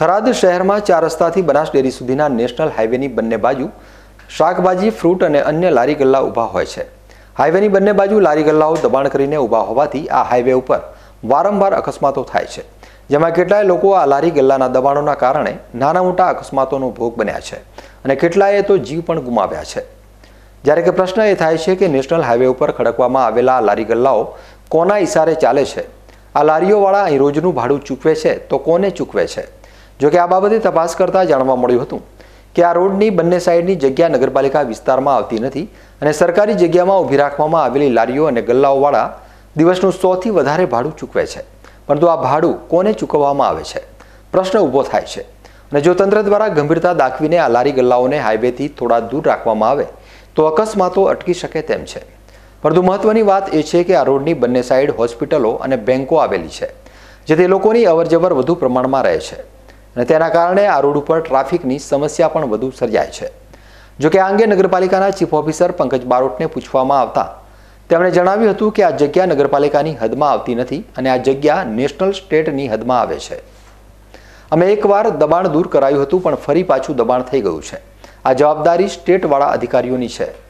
થરાદ શહેરમાં ચાર રસ્તાથી બનાસ ડેરી સુધીના નેશનલ હાઈવેની બંને બાજુ શાકભાજી, ફ્રૂટ અને અન્ય લારી ગલ્લા ઊભા હોય છે. હાઈવેની બંને બાજુ લારી ગલ્લાઓ દબાણ કરીને ઊભા હોવાથી આ હાઈવે ઉપર વારંવાર અકસ્માતો થાય છે, જેમાં કેટલાય લોકો આ લારી ગલ્લાના દબાણોના કારણે નાના મોટા અકસ્માતોનો ભોગ બન્યા છે અને કેટલાયે તો જીવ પણ ગુમાવ્યા છે. જ્યારે કે પ્રશ્ન એ થાય છે કે નેશનલ હાઈવે ઉપર ખડકવામાં આવેલા લારી ગલ્લાઓ કોના ઇશારે ચાલે છે? આ લારીઓવાળા અહીં રોજનું ભાડું ચૂકવે છે તો કોને ચૂકવે છે? જો કે આ બાબતે તપાસ કરતાં જાણવા મળ્યું હતું કે આ રોડની બંને સાઈડની જગ્યા નગરપાલિકા વિસ્તારમાં આવતી નથી અને સરકારી જગ્યામાં ઊભી રાખવામાં આવેલી લારીઓ અને ગલ્લાઓવાળા દિવસનું સોથી વધારે ભાડું ચૂકવે છે. પરંતુ આ ભાડું કોને ચૂકવવામાં આવે છે? પ્રશ્ન ઊભો થાય છે. અને જો તંત્ર દ્વારા ગંભીરતા દાખવીને આ લારી ગલ્લાઓને હાઈવેથી થોડા દૂર રાખવામાં આવે, તો અકસ્માતો અટકી શકે તેમ છે. પરંતુ મહત્વની વાત એ છે કે આ રોડની બંને સાઈડ હોસ્પિટલો અને બેન્કો આવેલી છે, જેથી લોકોની અવરજવર વધુ પ્રમાણમાં રહે છે. અને તેના કારણે આ રોડ ઉપર ટ્રાફિકની સમસ્યા પણ વધુ સર્જાય છે. જો કે આ અંગે નગરપાલિકાના ચીફ ઓફિસર પંકજ બારોટને પૂછવામાં આવતા તેમણે જણાવ્યું હતું કે આ જગ્યા નગરપાલિકાની હદમાં આવતી નથી અને આ જગ્યા નેશનલ સ્ટેટની હદમાં આવે છે. અમે એકવાર દબાણ દૂર કરાયું હતું પણ ફરી પાછું દબાણ થઈ ગયું છે. આ જવાબદારી સ્ટેટવાળા અધિકારીઓની છે.